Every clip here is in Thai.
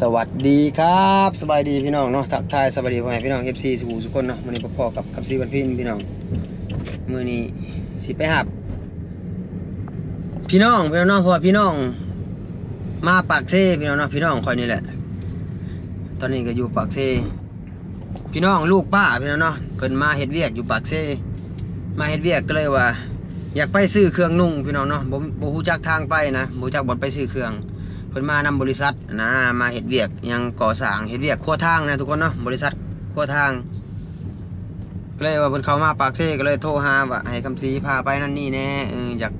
สวัสดีครับสบายดีพี่น้องเนาะทักทายสวัสดีพ่อแม่พี่น้อง FC สุขุสุคนเนาะมื้อนี้พ่อกับกับซีวันพินพี่น้องมื้อนี้สิไปหับ พี่น้องพี่น้องเพราะว่าพี่น้อง มาปากเซ่พี่น้องเนาะพี่น้องคอยนี่แหละ ตอนนี้ก็อยู่ปากเซ่พี่น้องลูกป้าพี่น้องเนาะเพิ่นมาเฮ็ดเวียกอยู่ปากเซ่มาเฮ็ดเวียกก็เลยว่า อยากไปซื้อเครื่องนุ่งพี่น้องเนาะบ่บ่ฮู้จักทางไปนะบ่จักบ่อนไปซื้อเครื่อง พิ่นมานำบริษัทนะมาเฮ็ดเวียกยังก่อสร้างเฮ็ดเวียกขั้วทางนะทุกคนเนาะบริษัทขั้วทางก็เลยว่าเพิ่นเข้ามาปากเซ่ก็เลยโทรหาว่าให้คำศรีพาไปนั่นนี่แน่อยาก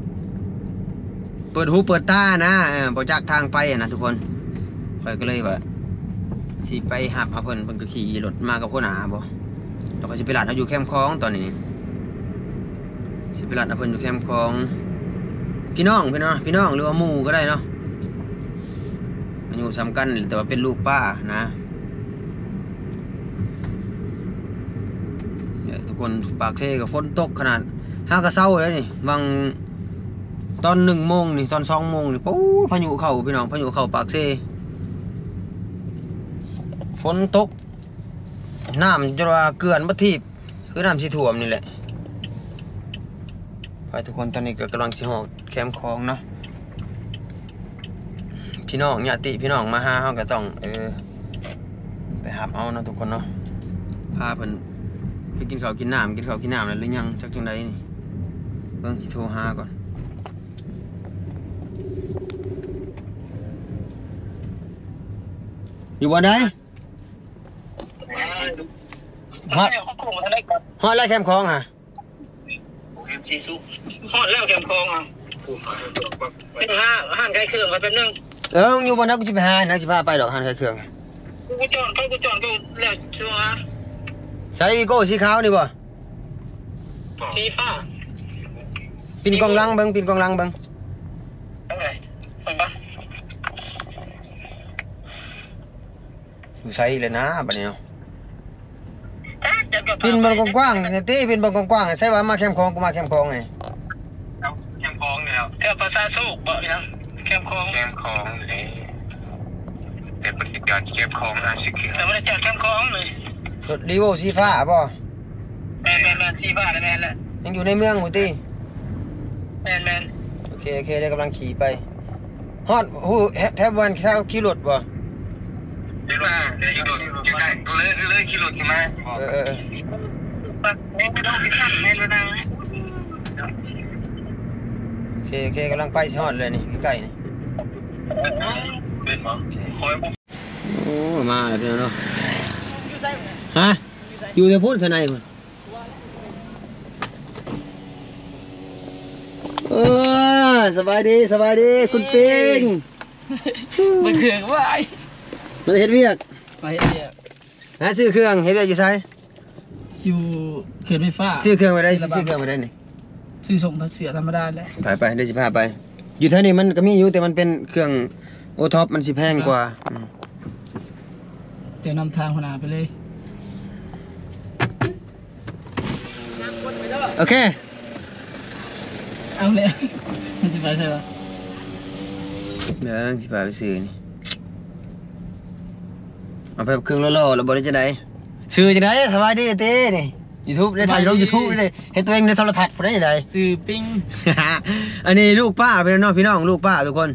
เปิดหูเปิดตานะเออบ่จักทางไปนะทุกคนข่อยก็เลยว่าสิไปหับเอาเพิ่นเพิ่นก็ขี่รถมากับคนหาบ่แล้วก็สิไปหลาดเขาอยู่แคมป์คลองตอนนี้สิไปหลาดเอาเพิ่นอยู่แคมป์คลองพี่น้องพี่น้องพี่น้องหรือว่าหมู่ก็ได้เนาะ อายุสำคัญแต่ว่าเป็นลูกป้านะเนี่ยทุกคนปากเทกับฝนตกขนาดห้ากระเซ้าเลยนี่บางตอนหนึ่งโมงนี่ตอนสองโมงนี่ปู๊พายุเข้าพี่น้องพายุเข้าปากเทฝนตกน้ำจะว่าเกลื่อนบัทีบคือน้ำสีถ่วมนี่แหละไปทุกคนตอนนี้ก็กำลังสิหอกแคมป์คลองเนาะ พี่น้องญาติพี่น้องมาหาเฮาก็ต้อง เออ ไปหับเอาเนาะทุกคนเนาะพาเพิ่นไปกินข้าวกินน้ำกินข้าวกินน้ำแล้วหรือยังจักจังไดนี่เบิ่งสิโทรหาก่อนอยู่บ่ได้ฮอดฮอดแล้วแคมป์ของอะซีซุฮอดแล้วแคมคองอะเป็นห้าห้านใกล้เครื่องไปแป๊บนึง เอออยู่บ่ได้กูสิไปหานะสิพาไปดอกหันใส่เครื่องกูจอดเขากูจอดกูแล้วชัวร์ใช้อีโก้สีขาวนี่บ่สีฟ้าปินกองหลังเบิ่งปินกองหลังเบิ่งตั้งไงฟังปะอยู่ใช้เลยนะบัดนี้เนาะจะกับปินบนกว้างๆเนี่ยตีปินบนกว้างๆใช่ว่ามาแคมป์คลองกูมาแคมป์คลองไงแคมคองเนี่ยแค่ภาษาโซกบอกนะ แคมคองแคมคองเลยแต่ปฏิการแคมคองห้าสิบกิโลแต่ไม่ได้จอดแคมคองเลยรถรีโวสีฟ้าบ่แมนแมนแมนสีฟ้าเลยแมนแหละยังอยู่ในเมืองหูตีแมนแมนโอเคโอเคได้กำลังขี่ไปฮอดหูแทบวันแค่ขี่รถบ่ขี่รถขี่รถจะได้ก็เลยเลยขี่รถใช่ไหมเออเออเออปักแมนไม่ต้องไปสั่นแมนแล้วนะโอ เคโอเคกำลังไปสิฮอดเลยนี่ใกล้ๆนี่เป็นมั้งคอยบุกโอ้มาแล้วพี่น้องเนาะฮะอยู่แต่พูดทนายพุ่นเออสบายดีสบายดีคุณปิงมันเขื่อนว่าไอมาเฮ็ดเวียกไปเนี่ยหาซื้อเครื่องเฮ็ดเวียกอยู่ไสอยู่เขื่อนไฟฟ้าซื้อเครื่องไปได้ซื้อเครื่องไปได้นี่ ซื้อส่งทักเสียธรรมดาแหละไปไปเดี๋ยวสิพาไป อยู่เท่านี้มันก็มีอยู่แต่มันเป็นเครื่องโอท็อปมันสิแพงกว่าอืมเดี๋ยวนำทางหัวหน้าไปเลยโอเค เอาเลยมันจะไปใช่ปะเดี๋ยวสิพาไปซื้อนี่เอาไปเครื่องโลๆแล้วบ่ได้จะได้ซื้อจะได้สบายดีเต้นี่ YouTube ได้ถ่ายลง YouTube ได้เห็นตัวเองในโทรทัศน์บ่ได้ได้ซื้อปิ้ง อันนี้ลูกป้าพี่น้องพี่น้องลูกป้าทุกคน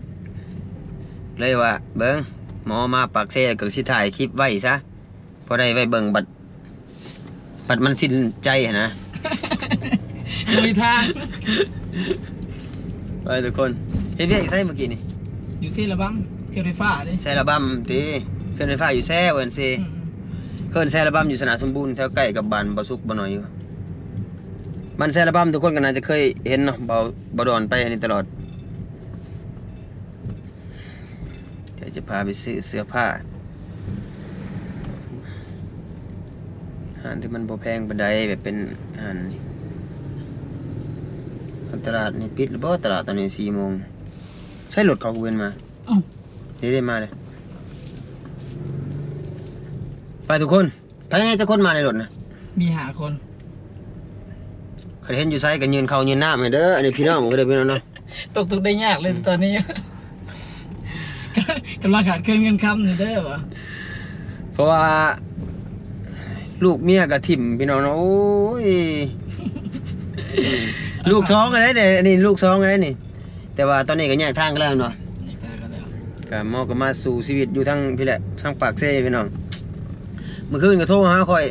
เลยว่า เบิ้งหมอมาปากเซ่ก็สิถ่ายคลิปไว้ซะพอได้ไว้เบิ่งบัดบัดมันสิ้นใจหั้นนะมีทางไปทุกคนเห็นเรียกใส่เมื่อกี้นี่อยู่ที่ระบังเขื่อนไฟฟ้าเลยแซ่ระบำตีเคลื่อนไฟฟ้าอยู่แซ่เวินซี เคลื่อนแซ่ระบำอยู่สนามสมบูรณ์แถวใกล้กับบ้านบ่สุกบ่หน่อยอยู่บ้านแซ่ระบำทุกคนก็น่าจะเคยเห็นเนาะเบาบ่ดอนไปอันนี้ตลอดเดี๋ยวจะพาไปซื้อเสื้อผ้าอาหารที่มันบ่แพงปานใดแบบเป็นอาหารนี่ตลาดนี่ปิดหรือบ่ตลาดตอนนี้4โมงใช่รถเขากูเว้นมาอ้าวเดี๋ยวได้มาเลย ไปทุกคนภายในทุกคนมาในรถนะมีหาคนใครเห็นอยู่ไซกันยืนเขายืนหน้ามาเด้ออันนี้พี่น้องก็ได้พี่น้องเนาะตกตุกได้ยากเลยตอนนี้กำลังขาดเคลื่อนเงินคำนี่เด้อวะเพราะว่า ลูกเมียกับถิ่มพี่น้องเนาะโอ้ยลูกสองกันได้เนี่ยอันนี้ลูกสองกันได้นี่แต่ว่าตอนนี้ก็แยกทางกันแล้วเนาะนี่ตายกันแล้วก็มอก็มาสู่ชีวิตอยู่ทั้งพี่แหละทั้งปากเซ่พี่น้อง เมื่อคืนก็โทรหาข่อย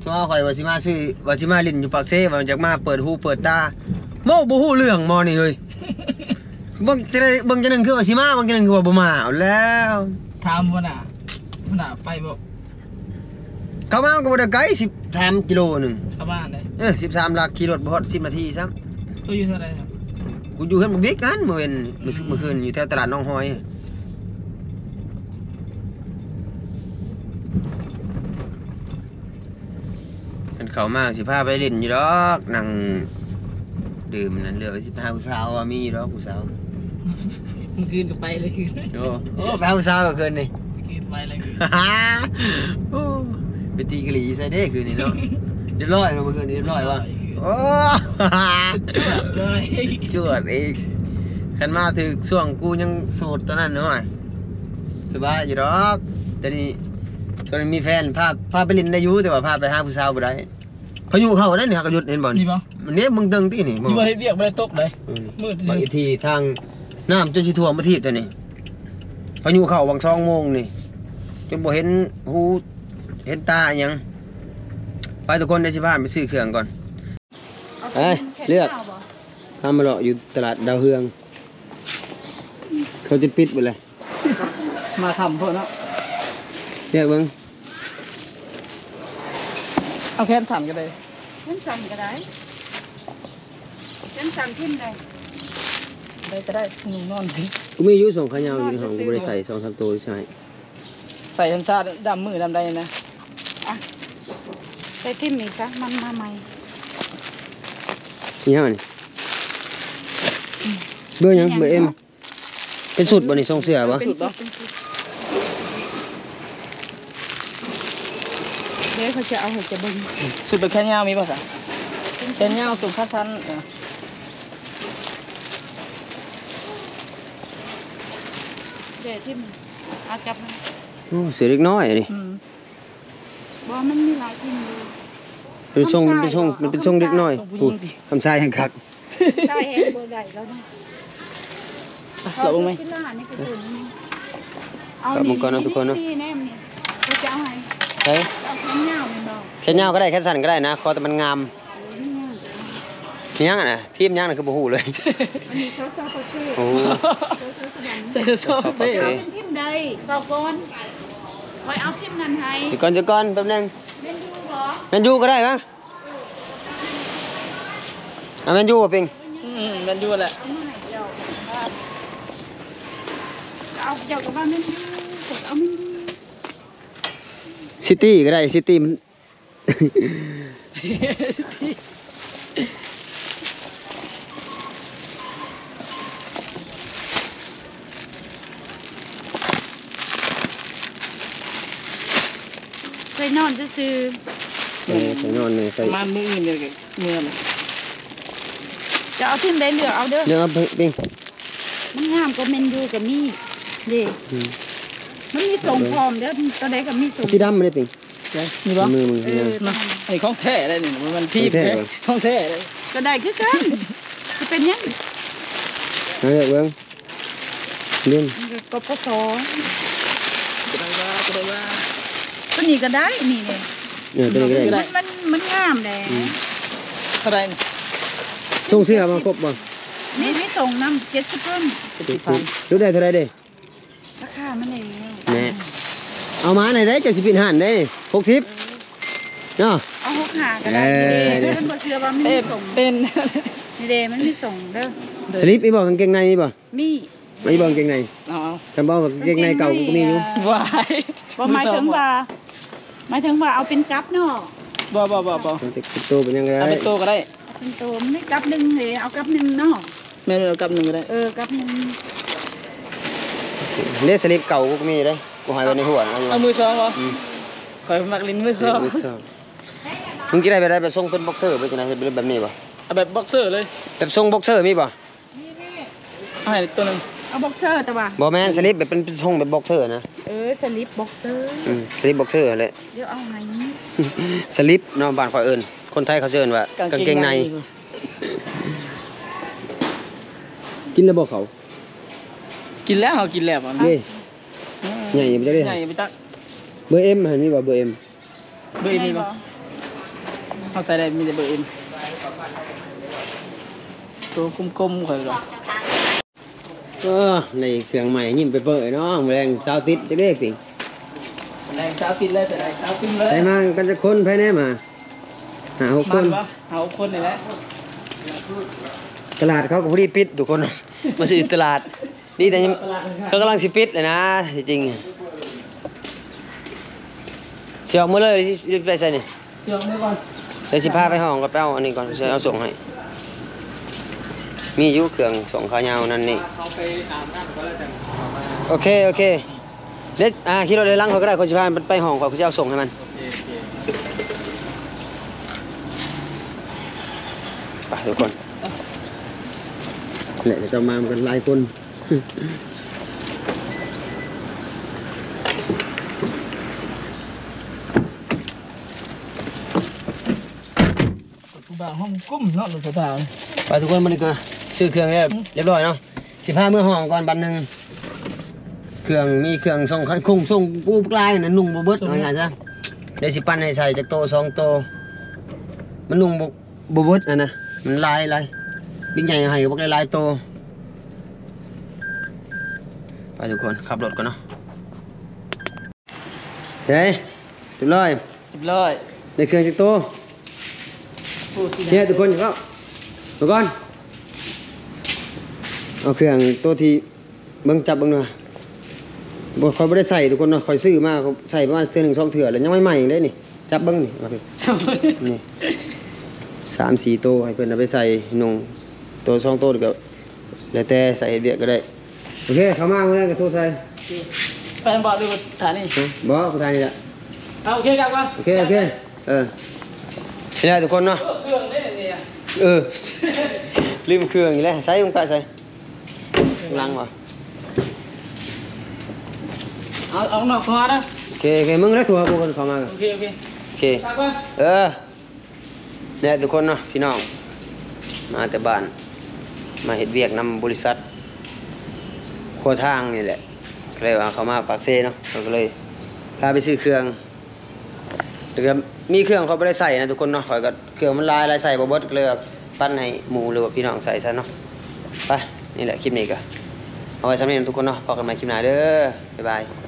โทรหาข่อยว่าสิมาซื้อว่าสิมาลินอยู่ปากเซ่ว่ามันจะมาเปิดหูเปิดตาโมบ่ฮู้เรื่องหมอนี่เฮ้ยเบิ่งจะได้เบิ่งจะหนึงคือว่าสิมาเบิ่งจะหนึงคือว่าบ่มาเอาแล้วถามหัวหน้าหัวหน้าไปบอกเข้ามาก็บ่ได้ไกล13กิโลหนึงเข้าบ้านเลยเออ13ลักขี่รถบ่ฮอด10นาทีซ้ำตัวอยู่เท่าไหรครับกูอยู่เฮือนบ่บิ๊กกันเมื่อเว้นเมื่อเมื่อคืนอยู่แถวตลาดหน้องหอย เขามากสิพาไปเล่นอยู่ดอกนั่งดื่มนั่นเหลือไปสิพาผู้สาวอะมีอยู่ดอกผู้สาวเมื่อคืนก็ไปเลยคืนโอ้โอ้ไปหาผู้สาวก็คืนนี่เมื่อคืนไปเลยคืนโอ้ไปตีกะหรี่ใส่เด้คืนนี้เนาะเรียบร้อยเนาะเมื่อคืนนี้เรียบร้อยวะโอ้จวดเลยจวดอีกขันมาถึงช่วงกูยังโสดตอนนั้นเนาะสบายอยู่ดอกแต่นี่ตอนนี้มีแฟนพาพาไปเล่นได้อยู่แต่ว่าพาไปหาผู้สาวบ่ได้ พายุเข้าได้นี่ฮักกะยุดเห็นบ่นี่ปะมันเนี้ยมึงเดิงที่นี่อยู่บ่ได้เรียกบ่ได้ตกเลยอืมมืดบางอีกทีทางน้ำจนสิท่วมมาทีตัวนี้พายุเข้าบางช่องโมงนี่จนบ่เห็นหูเห็นตาอหยังไปทุกคนได้สิพาไปซื้อเครื่องก่อน เอ้ยเลือกพามาเลาะอยู่ตลาดดาวเฮือง เขาจะปิดหมดเลยมาทำพวกเนาะเรียกเบิ่ง เอาแค่สั่นก็ได้เล่นสั่นก็ได้เล่นสั่นทิ่มได้ได้ก็ได้หนูนอนสิกูมีอยู่สองขายาวอยู่ในห้องกูบ่ได้ใส่สองสามตัวใช่ใส่ธรรมชาติดำมือดำใดนะใส่ทิ่มนี่ซะมันมาใหม่นี่ฮะนี่เบอร์หยังเบอร์เอ็มเป็นสุดบ่นี่ทรงเสื้อบ่เป็นสุดเป็นสุด ดี๋ยวเขาจะเอาหัวจะเบึงสุดแบบแค่เงามีป่ะสะแค่เงาสุดขั้นชั้นเออเดี๋ยวทิ่มเอาจับมันโอ้เสือเล็กน้อยนี่อืมบ่มันมีหลายทิ่มอยู่เป็นทรงมันเป็นทรงมันเป็นทรงเล็กน้อยพูดคำชายแห่งคักใช่เห็นเบอร์ใหญ่แล้วนะอะเราบ้างไหมที่ร้านนี่คือตัวนี้เอาครับมังกรเอาทุกคนเนาะ ให้ใช่เอาแค่เงามันบอกแค่ยาวก็ได้แค่สั้นก็ได้นะคอแต่มันงามโอ้ยเงามีหยังอะนะทีมหยังน่ะคือบ่ฮู้เลยอันนี้ซอสซอสเขาซื้อโอ้ซอสซอสสวรรค์ใส่โซ่ใส่จะเอาเป็นทิมใดต่อก่อนคอยเอาทิมนั้นให้เดี๋ยวก่อนเดี๋ยวก่อนแป๊บนึงเล่นดูบ่แมนยูก็ได้ปะอะแมนยูป่ะปิงอืมมันอยู่แหละเอามาให้เจ้าว่าเอาเจ้ากับว่าเล่นดูกดเอาเล่นดู ซิตี้ก็ได้ซิตี้มันใส่นอนซื่อเออใส่นอนเลยใส่ประมาณมืออื่นเดียวกันเมื่อไหร่ๆจะเอาทิมใดเหลือกเอาเด้อเดี๋ยวเอาปิงมันงามกว่าเมนยูกับมี่เด้อื มมันมีส่งพร้อมเด้อตัวใดก็มีส่งสีดำไม่ได้ปิงนี่ปะมือมึงเอเนี่ยอเนาะไอ้ของแท้เลยนี่มันทีบของแท้เลยเหรอของแท้เลยก็ได้คือกันจะเป็นหยังเอาเลือกเบิ้งเล่นมันก็กปสก็ได้ว่าก็ได้ว่าตัวนี้ก็ได้นี่เนี่ยเออตัวนี้ก็ได้ มันมันมันงามแหละเท่าไหรส่งเสื้อมาครบบ่นี่ไม่ส่งน้ำเจ็ดสิบเพิ่มจะติดฟันรู้ได้เท่าไรเด้ราคามันเองแหน่ เอามาไหนได้เจ็ดสิบปินหันได้หกสิบเนาะเอาหกหาก็ได้เอนี่อเด้มันบ่เชื่อว่ามันเต้มีนส่งเต้นนี่เด้มันมีส่งเด้อสลิปอีบอกกางเกงในมีบ่มีไม่บอกกางเกงในเอาเอาจำบอกกางเกงในเก่ากูก็มีอยู่วายบ่หมายถึงว่าหมายถึงว่าเอาเป็นกั๊บเนาะบ่บ่บ่บ่มันจะติดโตเป็นยังไงเอาเป็นโตก็ได้เอาเป็นตัวมันไม่กั๊บหนึงเลยเอากั๊บหนึงเนาะแม่เรากำหนึ่งก็ได้เออกั๊บหนึงเล่สลิปเก่ากูก็มีเลย กูหายไว้ในหัวนะอยู่เอามือสองเหรออืมคอยมักลิ้นมือสองมึงจะได้ไปได้แบบทรงเป็นบ็อกเซอร์ไปจะได้แบบนี้ป่ะเอาแบบบ็อกเซอร์เลยแบบทรงบ็อกเซอร์มีป่ะเอาให้ตัวหนึงเอาบ็อกเซอร์แต่ว่าบอแมนสลิปแบบเป็นทรงแบบบ็อกเซอร์นะเออสลิปบ็อกเซอร์อืมสลิปบ็อกเซอร์แหละเดี๋ยวเอาไหนสลิปเนาะบ้านข่อยเอิ้นคนไทยเขาเชิญว่ากางเกงใน กินแล้วบ่เขา กินแล้วเขากินแล้วอะนี่ ใหญ่ไปจักดิใหญ่ไปจักเบอร์เอ็มหันนี่บ่เบอร์เอ็มเบอร์เอ็มมีปะเขาใส่ได้มีแต่เบอร์เอ็มตัวกลมๆข่อยหรอกเออในเครื่องใหม่ยิ้มไปเปิดเนาะแรงสาวติดจักเด้ปิงแรงสาวกินเลยแต่แรงสาวกินเลยได้มากันจะคนภายในมาหาหกคมันนปะเอาคนนี่แหละตลาดเขาก็พอดีปิดทุกคนมาซื้อตลาด นี่แต่ยังเขากำลังสิปิดเลยนะที่จริงเสียออกมาเลยสิไปใส่นี่เชื่อมือก่อนเดี๋ยวสิพาไปห้องก็ไปเอาอันนี้ก่อนจะเอาส่งให้มีอยู่เครื่องส่งขายาวนั่นนี่เขาไปอาบน้ำก็แล้วแต่เอามาโอเคโอเคเด็ดอ่าคิดเราได้ล้างเขาก็ได้คนสิพามันไปห้องก่อนเขาจะเอาส่งให้มันโอเคโอเคไปทุกคนแหละจะมากันหลายคนผู้ บ่าวห้องกุ้มเนาะลูกผู้บ่าวไปทุกคนมันก็ซื้อเครื่องเรียบเรียบร้อยเนาะสิพาเมื่อห้องก่อนบันหนึ่งเครื่องมีเครื่องส่งคันคุ้งส่งปูปลายนั่นนุ่งบ่เบิดว่าไงซะเดี๋ยวสิปั้นให้ใส่จากโตสองโตมันนุ่งบ่บ่เบิดอะนะมันลายลายบิ๊กใหญ่ให้บ่ได้ลายโต ทุกคนขับรถก่อนเนาะเฮ้ยเรียบร้อยเรียบร้อยในเครื่องจากโตผู้สิเนี่ยทุกคนก็ทุกคนเอาเครื่องตัวที่เบิ้งจับเบิ้งหน่อยบคอยไม่ได้ใส่ทุกคนเนาะคอยซื้อมาเขาใส่ประมาณเทื่อหนึ่งสองเถื่อแล้วยังไม่ใหม่อีกเลยนี่จับเบิ้งนี่มาพี่จำไว้นี่สามสี่โตวให้เพื่อนเอาไปใส่นงตัวสองโตวก็แล้วแต่ใส่เดียกก็ได้ โอเคเข้ามาเมื่อไรก็โทรใส่ไปทางบ่อดูฐานนี่ฮะบอกกูทายนี่แหละเอาโอเคครับก่อนโอเคโอเคเออนี่แหละทุกคนเนาะเออเครื่องได้เลยเนี่ยเออลืมเครื่องอีกแล้วใส่ลงไปใส่ลังวะเอาเอาหนอกคอนะโอเคโอเคมึงแล้วถั่วกูคนเข้ามากันโอเคโอเคโอเคครับก่อนเออเนี่ยทุกคนเนาะพี่น้องมาแต่บ้านมาเห็ดเวียกนำบริษัท โคทางนี่แหละก็เลยว่าเขามาปากเซ่เนาะเราก็เลยพาไปซื้อเครื่องเดี๋ยวมีเครื่องเขาไม่ได้ใส่นะทุกคนเนาะขอยก็เครื่องมันลายลายใส่บ่เบิดก็เลยปั้นให้หมูหรือว่าพี่น้องใส่ซะเนาะไปนี่แหละคลิปนี้ก็เอาไว้สำเร็จทุกคนเนาะพบกันใหม่คลิปหน้าเด้อบ๊ายบาย